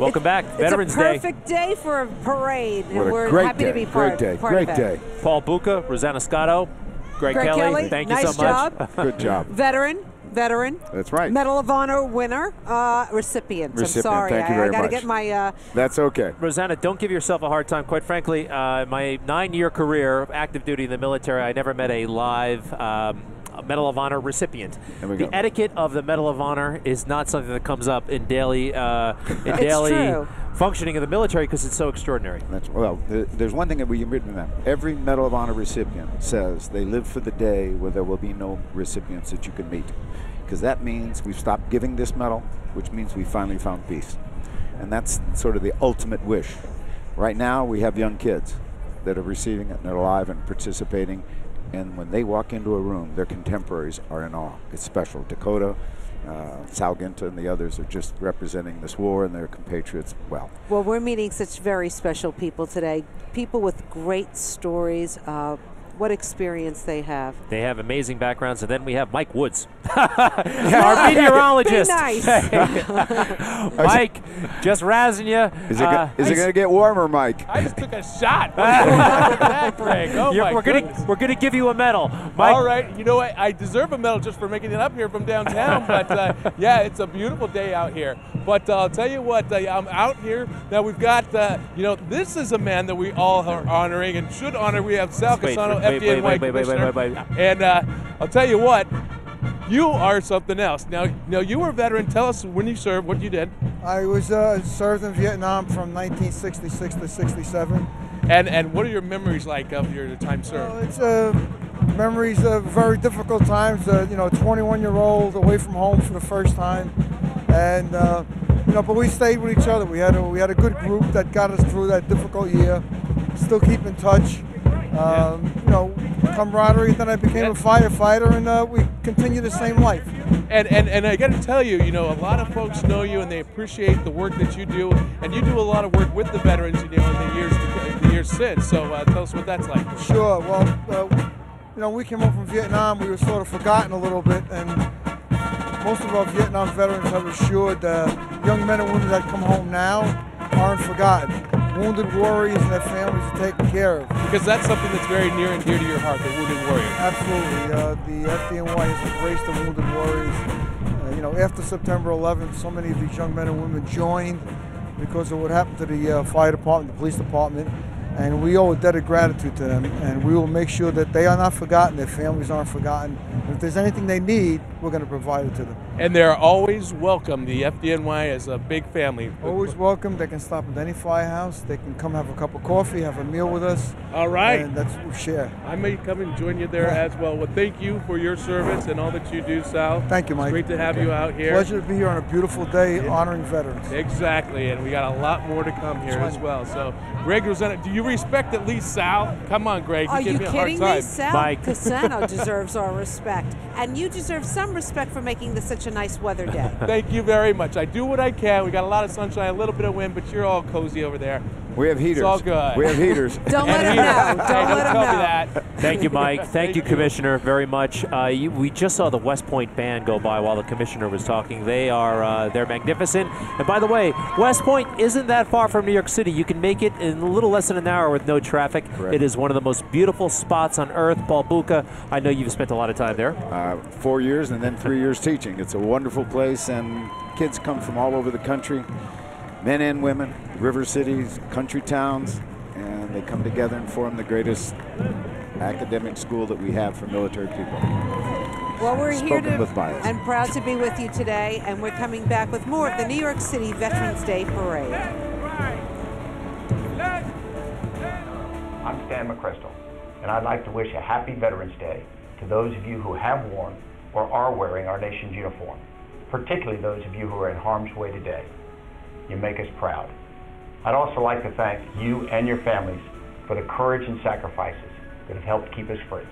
Welcome back, Veterans Day. It's a perfect day. for a parade, what and we're great happy day. to be part, great day. part great of day. Paul Bucha, Rosanna Scotto, Greg, Greg Kelly, Kelly, thank nice you so much. job. Good job. Veteran, veteran. That's right. Medal of Honor winner, uh, recipient. I'm sorry, thank you I, very I gotta get my. Uh, That's okay. Rosanna, don't give yourself a hard time. Quite frankly, uh, my nine-year career active duty in the military, I never met a live um, Medal of Honor recipient. The go. etiquette of the Medal of Honor is not something that comes up in daily uh, in It's daily true. Functioning of the military because it's so extraordinary. That's, well, there's one thing that we remember. Every Medal of Honor recipient says they live for the day where there will be no recipients that you can meet. Because that means we've stopped giving this medal, which means we finally found peace. And that's sort of the ultimate wish. Right now, we have young kids that are receiving it and they're alive and participating. And when they walk into a room, their contemporaries are in awe. It's special. Dakota, uh, and the others are just representing this war and their compatriots well. well, we're meeting such very special people today. People with great stories. Uh, what experience they have. They have amazing backgrounds, and then we have Mike Woods, our meteorologist. Be nice. Mike, just razzing you. Is it, Uh, go- it going to get warmer, Mike? I just took a shot. What's going on with that, Greg? Oh you're- my we're gonna we're gonna give you a medal, Mike. All right, you know what? I deserve a medal just for making it up here from downtown. but uh, yeah, it's a beautiful day out here. But uh, I'll tell you what, uh, I'm out here now. We've got, uh, you know, this is a man that we all are honoring and should honor. We have Sal Wait, Cassano, wait, wait, FDNY wait, wait, wait, commissioner, wait, wait, wait. and uh, I'll tell you what. You are something else. Now, now you were a veteran. Tell us when you served, what you did, I was uh, served in Vietnam from 1966 to 67. and and what are your memories like of your time served? Well, it's uh, memories of very difficult times. Uh, you know, 21 year old away from home for the first time, and uh, you know, but we stayed with each other. We had a, we had a good group that got us through that difficult year. Still keep in touch. Um, you know, camaraderie. Then I became a firefighter, and uh, we continue the same life. And, and, and I got to tell you, you know, a lot of folks know you and they appreciate the work that you do, and you do a lot of work with the veterans, you know, in the years the years since. So uh, tell us what that's like. Sure. Well, uh, you know, we came home from Vietnam. We were sort of forgotten a little bit, and most of our Vietnam veterans have assured uh, young men and women that come home now aren't forgotten. Wounded warriors and their families are taken care of. Because that's something that's very near and dear to your heart, the wounded warrior. Absolutely. Uh, the FDNY has embraced the wounded warriors. Uh, you know, after September 11th, so many of these young men and women joined because of what happened to the uh, fire department, the police department, and we owe a debt of gratitude to them. And we will make sure that they are not forgotten, their families aren't forgotten. And if there's anything they need, we're going to provide it to them. And they're always welcome. The FDNY is a big family. Always welcome. They can stop at any firehouse. They can come have a cup of coffee, have a meal with us. All right. And that's what we share. I may come and join you there as well. Well, thank you for your service and all that you do, Sal. Thank you, Mike. It's great to have you out here. Pleasure to be here on a beautiful day honoring veterans. Exactly, and we got a lot more to come here as well. So, Greg Rosanna, do you respect at least Sal? Come on, Greg. Are give you me a kidding hard me? time. Sal Mike. Cassano deserves our respect, and you deserve some respect for making this such a nice weather day. Thank you very much. I do what I can. We got a lot of sunshine, a little bit of wind, but you're all cozy over there. We have heaters. It's all good. We have heaters. Don't let him know. Don't let him tell me know. that. Thank you, Mike. Thank, Thank you, you. Commissioner, very much. Uh, you, we just saw the West Point band go by while the commissioner was talking. They are uh, they're magnificent. And by the way, West Point isn't that far from New York City. You can make it in a little less than an hour with no traffic. Correct. It is one of the most beautiful spots on earth. Paul Bucha, I know you've spent a lot of time there. uh, four years and then three years teaching. It's a wonderful place, and kids come from all over the country, men and women, river cities, country towns, and they come together and form the greatest academic school that we have for military people. Well, we're here Spoken to with bias. and proud to be with you today, and we're coming back with more of the New York City Veterans Day Parade. I'm Stan McChrystal, and I'd like to wish a happy Veterans Day to those of you who have worn or are wearing our nation's uniform, particularly those of you who are in harm's way today. You make us proud. I'd also like to thank you and your families for the courage and sacrifices that have helped keep us free.